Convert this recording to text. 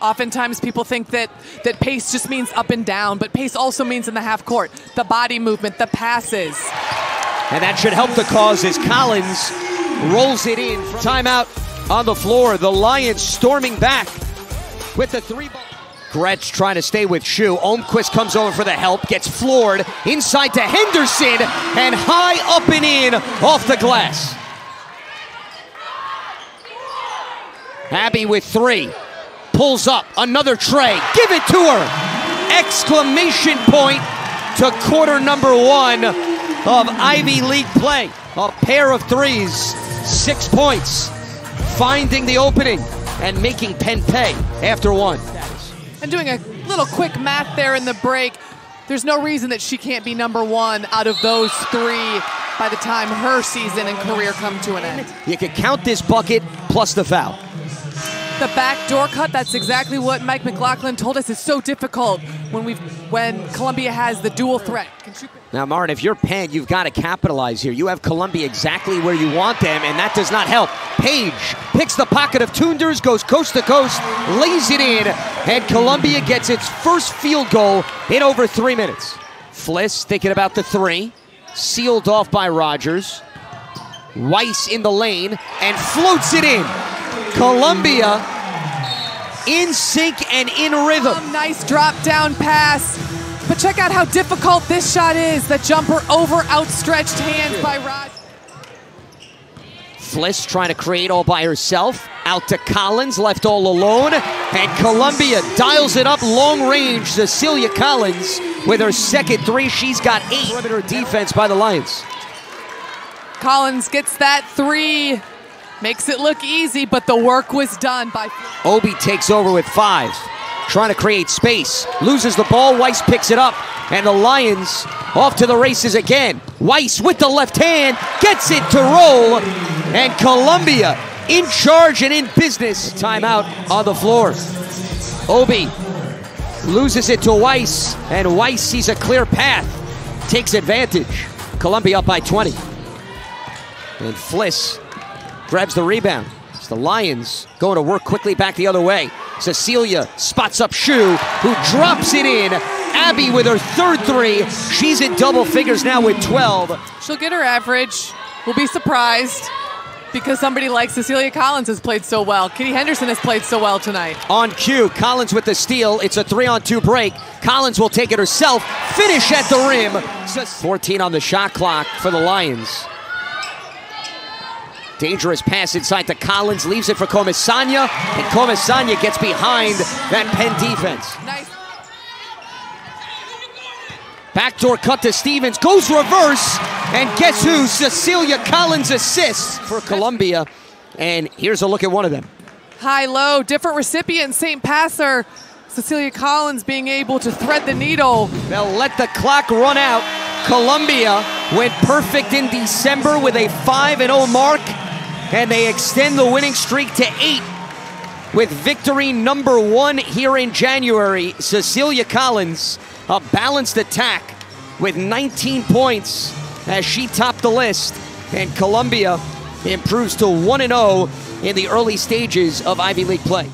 Oftentimes people think that, that pace just means up and down, but pace also means in the half court. The body movement, the passes. And that should help the cause as Collins rolls it in. Timeout on the floor. The Lions storming back with the three ball. Trying to stay with Hsu. Almqvist comes over for the help, gets floored inside to Henderson, and high up and in off the glass. Abbey with three. Pulls up another tray. Give it to her. Exclamation point to quarter number one of Ivy League play. A pair of threes, six points, finding the opening and making Penn pay after one. And doing a little quick math there in the break, there's no reason that she can't be number one out of those three by the time her season and career come to an end. You can count this bucket plus the foul. The back door cut, that's exactly what Mike McLaughlin told us is so difficult when we when Columbia has the dual threat. Now, Martin, if you're Penn, you've got to capitalize here. You have Columbia exactly where you want them, and that does not help. Page picks the pocket of Toonders, goes coast to coast, lays it in, and Columbia gets its first field goal in over three minutes. Fliss thinking about the three, sealed off by Rogers. Weiss in the lane and floats it in. Columbia in sync and in rhythm. Um, nice drop down pass. But check out how difficult this shot is. The jumper over outstretched hands by Rod. Fliss trying to create all by herself. Out to Collins, left all alone. And Columbia dials it up long range. Cecelia Collins with her second three. She's got eight. Perimeter defense by the Lions. Collins gets that three. Makes it look easy, but the work was done by. Obi takes over with five, trying to create space. Loses the ball. Weiss picks it up, and the Lions off to the races again. Weiss with the left hand gets it to roll, and Columbia in charge and in business. Timeout on the floor. Obi loses it to Weiss, and Weiss sees a clear path, takes advantage. Columbia up by 20. And Fliss grabs the rebound. It's the Lions going to work quickly back the other way. Cecelia spots up Hsu, who drops it in. Abbey with her third three. She's in double figures now with 12. She'll get her average. We'll be surprised because somebody like Cecelia Collins has played so well. Kitty Henderson has played so well tonight. On cue, Collins with the steal. It's a three on two break. Collins will take it herself. Finish at the rim. 14 on the shot clock for the Lions. Dangerous pass inside to Collins, leaves it for Comesaña, and Comesaña gets behind that Penn defense. Backdoor cut to Stevens, goes reverse, and guess who? Cecelia Collins assists for Columbia. And here's a look at one of them. High low, different recipient, same passer. Cecelia Collins being able to thread the needle. They'll let the clock run out. Columbia went perfect in December with a 5 0 mark, and they extend the winning streak to eight with victory number one here in January. Cecelia Collins, a balanced attack with 19 points as she topped the list, and Columbia improves to 1 0 in the early stages of Ivy League play.